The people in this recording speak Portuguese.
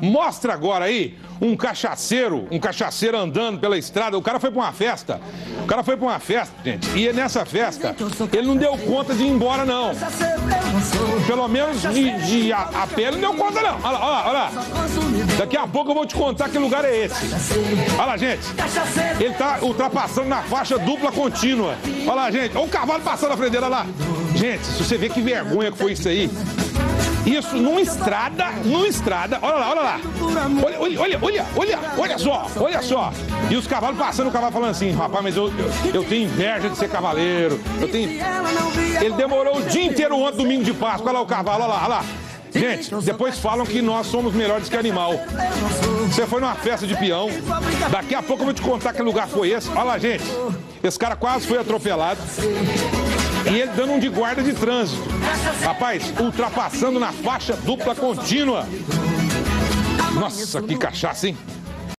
Mostra agora aí um cachaceiro, um cachaceiro andando pela estrada. O cara foi pra uma festa. O cara foi pra uma festa, gente. E nessa festa, ele não deu conta de ir embora, não. Pelo menos de, de a, a não deu conta, não. Olha lá, olha lá. Daqui a pouco eu vou te contar que lugar é esse. Olha lá, gente. Ele tá ultrapassando na faixa dupla contínua. Olha lá, gente. Olha o cavalo passando na frente dele, olha lá. Gente, se você vê que vergonha que foi isso aí. Isso numa estrada, numa estrada. Olha lá, olha lá. Olha, olha, olha, olha, olha, olha só, olha só. E os cavalos passando, o cavalo falando assim, rapaz, mas eu, eu, eu tenho inveja de ser cavaleiro. Eu tenho. Ele demorou o dia inteiro ontem, domingo de Páscoa. Olha lá o cavalo, olha lá, olha lá. Gente, depois falam que nós somos melhores que animal. Você foi numa festa de peão. Daqui a pouco eu vou te contar que lugar foi esse. Olha lá, gente. Esse cara quase foi atropelado. E ele dando um de guarda de trânsito. Rapaz, ultrapassando na faixa dupla contínua. Nossa, que cachaça, hein?